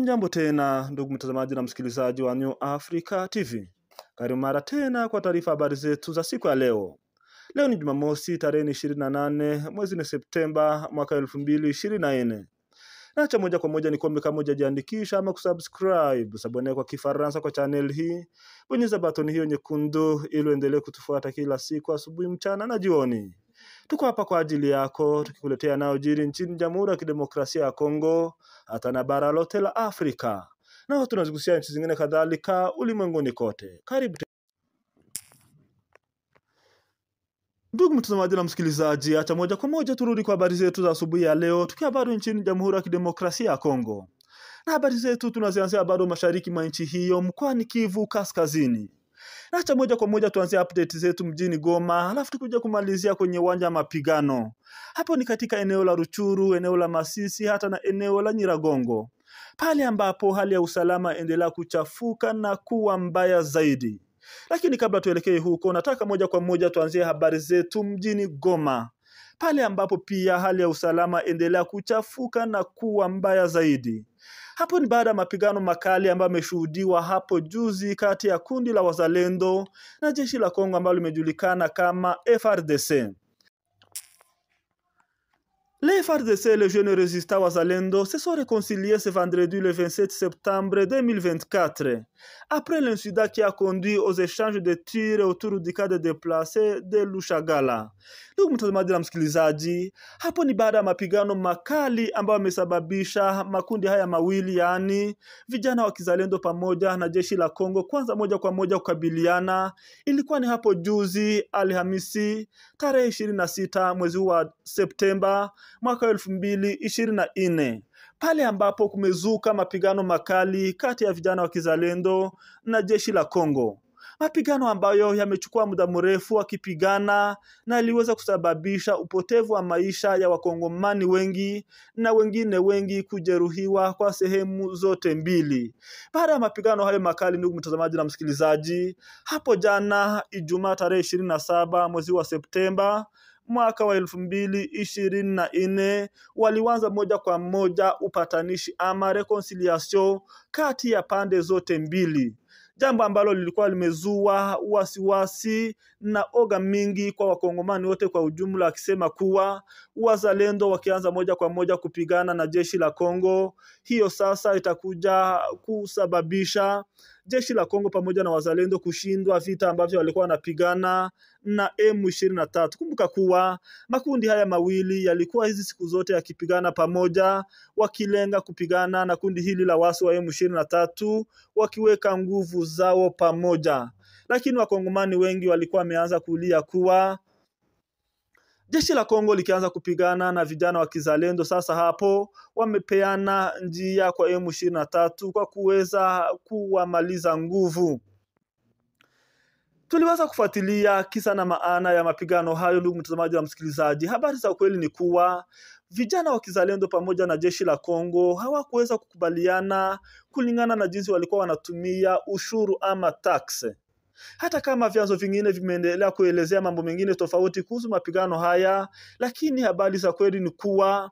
Hamjambo tena ndugu mtazamaji na msikilizaji wa New Africa TV. Karibu mara tena kwa taarifa habari zetu za siku ya leo. Leo ni Jumamosi tarehe ishirini na nane mwezi ni Septemba mwaka elfu mbili ishirini na cha moja kwa moja ni kuombe kama hujajiandikisha ama kusubscribe sabone kwa Kifaransa kwa channel hii, bonyeza batoni hiyo nyekundu ili uendelee kutufuata kila siku asubuhi, mchana na jioni. Tuko hapa kwa ajili yako tukikuletea yanayojiri nchini Jamhuri ya Kidemokrasia ya Kongo hata na bara lote la Afrika, na tunazigusia nchi zingine kadhalika ulimwenguni kote. Karibu Ndugu mtazamaji na msikilizaji, acha moja kwa moja turudi kwa habari zetu za asubuhi ya leo, tukiwa bado nchini Jamhuri ya Kidemokrasia ya Kongo, na habari zetu tunazianzia bado mashariki mwa nchi hiyo, mkoani Kivu Kaskazini. Acha moja kwa moja tuanzie update zetu mjini Goma, alafu tukuja kumalizia kwenye uwanja wa mapigano. Hapo ni katika eneo la Ruchuru, eneo la Masisi, hata na eneo la Nyiragongo, pale ambapo hali ya usalama endelea kuchafuka na kuwa mbaya zaidi. Lakini kabla tuelekee huko, nataka moja kwa moja tuanzie habari zetu mjini Goma, pale ambapo pia hali ya usalama endelea kuchafuka na kuwa mbaya zaidi. Hapo ni baada ya mapigano makali ambayo ameshuhudiwa hapo juzi kati ya kundi la wazalendo na jeshi la Kongo ambalo limejulikana kama FRDC. Les FARDC et les jeunes résistants Wazalendo se sont réconciliés ce vendredi le 27 septembre 2024, après l'incident qui a conduit aux échanges de tirs autour du cadre déplacé de Lushagala. Ndugu mtazamaji na msikilizaji, hapo ni baada ya mapigano makali ambayo yamesababisha makundi haya mawili, yaani vijana wa kizalendo pamoja na jeshi la Kongo, kwanza moja kwa moja kukabiliana. Ilikuwa ni hapo juzi Alhamisi tarehe ishirini na sita mwezi huu wa Septemba mwaka wa elfu mbili ishirini na nne pale ambapo kumezuka mapigano makali kati ya vijana wa kizalendo na jeshi la Kongo, mapigano ambayo yamechukua muda mrefu wakipigana na yaliweza kusababisha upotevu wa maisha ya wakongomani wengi na wengine wengi kujeruhiwa kwa sehemu zote mbili. Baada ya mapigano hayo makali, ndugu mtazamaji na msikilizaji, hapo jana Ijumaa tarehe ishirini na saba mwezi wa Septemba mwaka wa elfu mbili ishirini na nne walianza moja kwa moja upatanishi ama reconciliation kati ya pande zote mbili, jambo ambalo lilikuwa limezua wasiwasi na oga mingi kwa wakongomani wote kwa ujumla, akisema kuwa wazalendo wakianza moja kwa moja kupigana na jeshi la Kongo, hiyo sasa itakuja kusababisha jeshi la Kongo pamoja na wazalendo kushindwa vita ambavyo walikuwa wanapigana na M23. Kumbuka kuwa makundi haya mawili yalikuwa hizi siku zote yakipigana pamoja, wakilenga kupigana na kundi hili la wasi wa M23, wakiweka nguvu zao pamoja, lakini wakongomani wengi walikuwa wameanza kulia kuwa jeshi la Kongo likianza kupigana na vijana wa kizalendo, sasa hapo wamepeana njia kwa M23 kwa kuweza kuwamaliza nguvu. Tuliweza kufuatilia kisa na maana ya mapigano hayo, ndugu mtazamaji na msikilizaji. Habari za ukweli ni kuwa vijana wa kizalendo pamoja na jeshi la Kongo hawakuweza kukubaliana kulingana na jinsi walikuwa wanatumia ushuru ama tax hata kama vyanzo vingine vimeendelea kuelezea mambo mengine tofauti kuhusu mapigano haya, lakini habari za kweli ni kuwa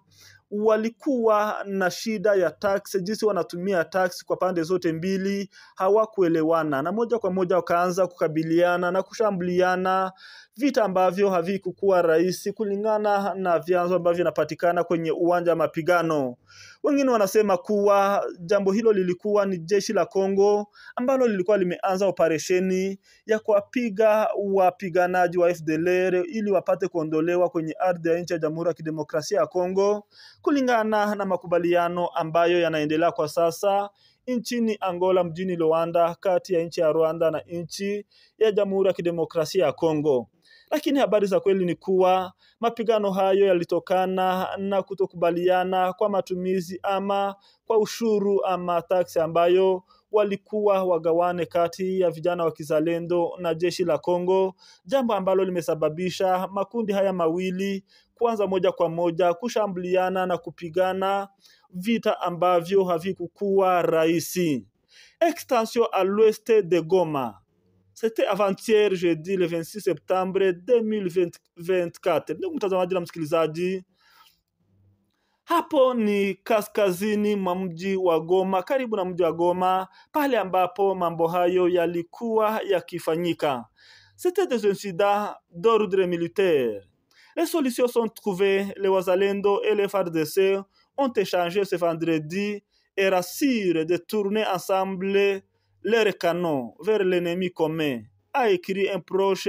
walikuwa na shida ya tax, jinsi wanatumia tax kwa pande zote mbili hawakuelewana, na moja kwa moja wakaanza kukabiliana na kushambuliana, vita ambavyo havikukuwa rahisi kulingana na vyanzo ambavyo vinapatikana kwenye uwanja wa mapigano. Wengine wanasema kuwa jambo hilo lilikuwa ni jeshi la Kongo ambalo lilikuwa limeanza operesheni ya kuwapiga wapiganaji wa FDLR ili wapate kuondolewa kwenye ardhi ya nchi ya Jamhuri ya Kidemokrasia ya Kongo kulingana na makubaliano ambayo yanaendelea kwa sasa nchini Angola, mjini Luanda, kati ya nchi ya Rwanda na nchi ya Jamhuri ya Kidemokrasia ya Kongo. Lakini habari za kweli ni kuwa mapigano hayo yalitokana na kutokubaliana kwa matumizi ama kwa ushuru ama taksi ambayo walikuwa wagawane kati ya vijana wa kizalendo na jeshi la Kongo, jambo ambalo limesababisha makundi haya mawili kuanza moja kwa moja kushambuliana na kupigana vita ambavyo havikukuwa rahisi. Extension à l'ouest de Goma C'était avant-hier jeudi le 26 septembre 2024. Ndugu mtazamaji na msikilizaji, Hapo ni kaskazini mwa mji wa Goma, karibu na mji wa Goma, pale ambapo mambo hayo yalikuwa yakifanyika. C'était des incidents d'ordre militaire. Les solutions sont trouvées. Les Wazalendo et les FARDC ont échangé ce vendredi et rassurent de tourner ensemble leurs canons vers l'ennemi commun, a écrit un proche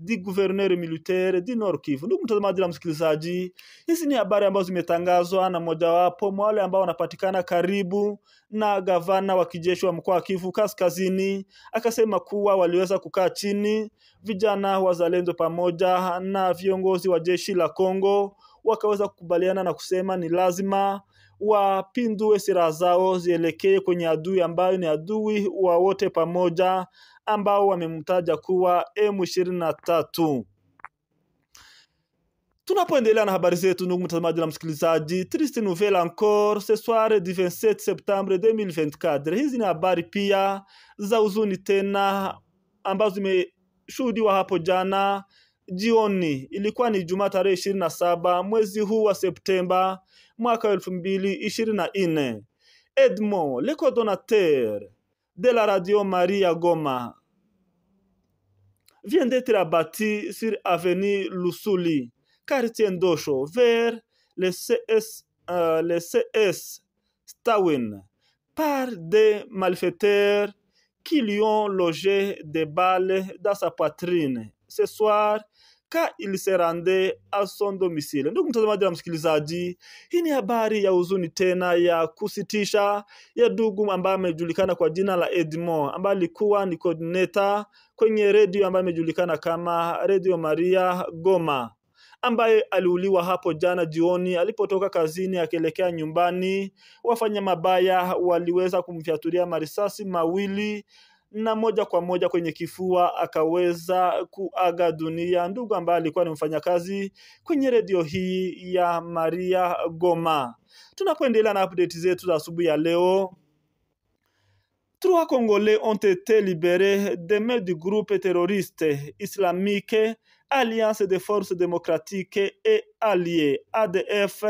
du gouverneur militaire du Nord Kivu. Ndugu mtazamaji na msikilizaji, hizi ni habari ambazo zimetangazwa na mojawapo mwa wale ambao wanapatikana karibu na gavana wa kijeshi wa mkoa wa Kivu Kaskazini, akasema kuwa waliweza kukaa chini vijana wazalendo pamoja na viongozi wa jeshi la Kongo wakaweza kukubaliana na kusema ni lazima wapindue silaha zao zielekee kwenye adui ambayo ni adui wa wote pamoja ambao wamemtaja kuwa M23. Tunapoendelea na habari zetu, ndugu mtazamaji na msikilizaji, triste nouvelle encore ce soir du 27 septembre 2024. Hizi ni habari pia za huzuni tena ambazo zimeshuhudiwa hapo jana jioni. Ilikuwa ni Jumaa tarehe ishirini na saba mwezi huu wa Septemba mwaka wa elfu mbili ishirini na nne. Edmond le coordonnateur de la radio Maria Goma vient d'être abattu sur avenue Lusuli, quartier Ndosho, vers le CS, euh, le CS Stawin, par des malfaiteurs qui lui ont logé des balles dans sa poitrine ce soir ka il se rendait à son domicile. Ndugu mtazamaji na msikilizaji, hii ni habari ya huzuni tena ya kusitisha ya ndugu ambaye amejulikana kwa jina la Edmond ambaye alikuwa ni coordinator kwenye redio ambayo imejulikana kama Radio Maria Goma ambaye aliuliwa hapo jana jioni alipotoka kazini akielekea nyumbani. Wafanya mabaya waliweza kumfyatulia marisasi mawili na moja kwa moja kwenye kifua akaweza kuaga dunia. Ndugu ambaye alikuwa ni mfanyakazi kwenye redio hii ya Maria Goma. Tunapoendelea na update zetu za asubuhi ya leo, trois Congolais ont été libérés des mains du groupe terroriste islamique Alliance des forces démocratiques et alliées ADF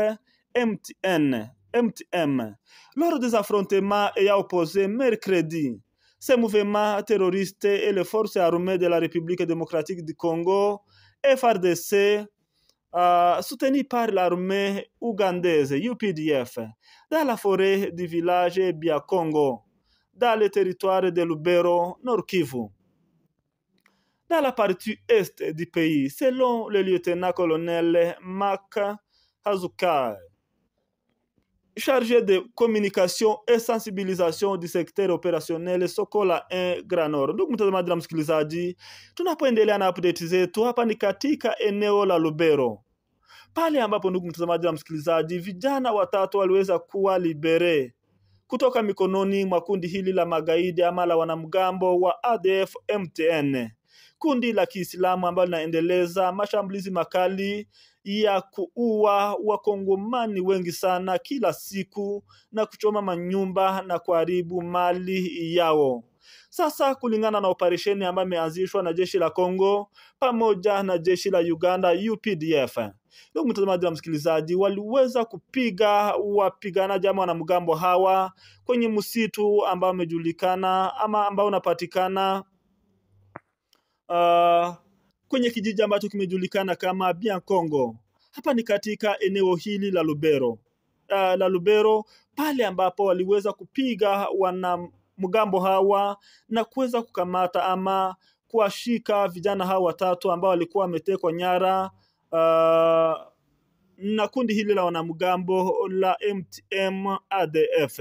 MTN, MTM lors des affrontements ayant opposé mercredi ces mouvements terroristes et les forces armées de la République démocratique du Congo, FRDC, euh, soutenues par l'armée ougandaise UPDF, dans la forêt du village Biakongo, dans le territoire de Lubero, Nord Kivu. Dans la partie est du pays, selon le lieutenant-colonel Mak Hazukar, chargé de communication et sensibilisation du secteur opérationnel Sokola 1 Granor. Ndugu mtazamaji na msikilizaji, tunapoendelea na update zetu hapa ni katika eneo la Lubero, pale ambapo ndugu mtazamaji na msikilizaji, vijana watatu waliweza kuwa libere kutoka mikononi mwa kundi hili la magaidi ama la wanamgambo wa ADF MTN, kundi la Kiislamu ambalo linaendeleza mashambulizi makali ya kuua wakongomani wengi sana kila siku na kuchoma manyumba na kuharibu mali yao. Sasa kulingana na operesheni ambayo imeanzishwa na jeshi la Kongo pamoja na jeshi la Uganda UPDF, ndugu mtazamaji na msikilizaji, waliweza kupiga wapiganaji ama wanamgambo hawa kwenye msitu ambao umejulikana ama ambao unapatikana uh, kwenye kijiji ambacho kimejulikana kama Biankongo. Hapa ni katika eneo hili la Lubero, uh, la Lubero pale ambapo waliweza kupiga wanamgambo hawa na kuweza kukamata ama kuwashika vijana hawa watatu ambao walikuwa wametekwa nyara uh, na kundi hili la wanamgambo la MTM ADF.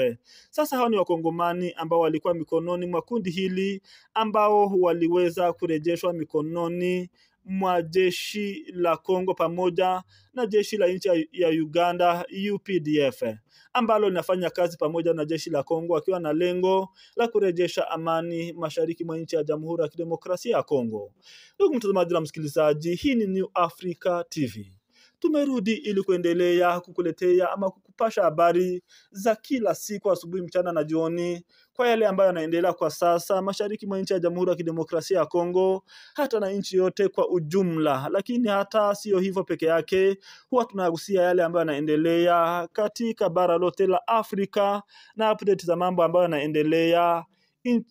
Sasa hao ni wakongomani ambao walikuwa mikononi mwa kundi hili ambao waliweza kurejeshwa mikononi mwa jeshi la Kongo pamoja na jeshi la nchi ya Uganda UPDF ambalo linafanya kazi pamoja na jeshi la Kongo akiwa na lengo la kurejesha amani mashariki mwa nchi ya Jamhuri ya Kidemokrasia ya Kongo. Ndugu mtazamaji na msikilizaji, hii ni New Africa TV tumerudi ili kuendelea kukuletea ama kukupasha habari za kila siku, asubuhi, mchana na jioni, kwa yale ambayo yanaendelea kwa sasa mashariki mwa nchi ya Jamhuri ya Kidemokrasia ya Kongo, hata na nchi yote kwa ujumla. Lakini hata siyo hivyo peke yake, huwa tunagusia yale ambayo yanaendelea katika bara lote la Afrika na update za mambo ambayo yanaendelea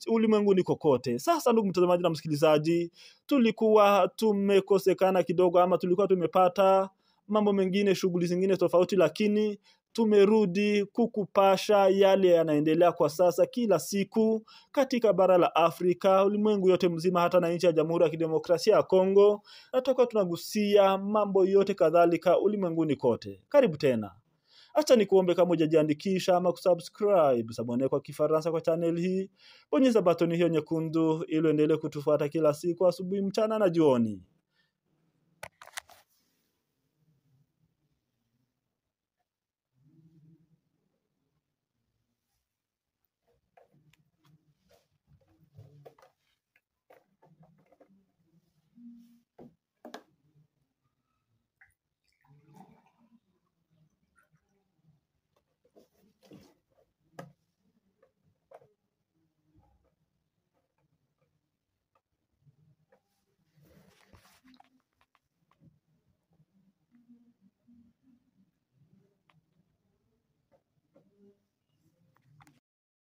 ulimwenguni kokote. Sasa ndugu mtazamaji na msikilizaji, tulikuwa tumekosekana kidogo, ama tulikuwa tumepata mambo mengine, shughuli zingine tofauti, lakini tumerudi kukupasha yale yanaendelea kwa sasa kila siku katika bara la Afrika, ulimwengu yote mzima, hata na nchi ya Jamhuri ya Kidemokrasia ya Kongo, na tutakuwa tunagusia mambo yote kadhalika ulimwenguni kote. Karibu tena. Acha nikuombe kama hujajiandikisha ama kusubscribe sabone kwa Kifaransa kwa channel hii, bonyeza batoni hiyo nyekundu ili uendelee kutufuata kila siku asubuhi, mchana na jioni.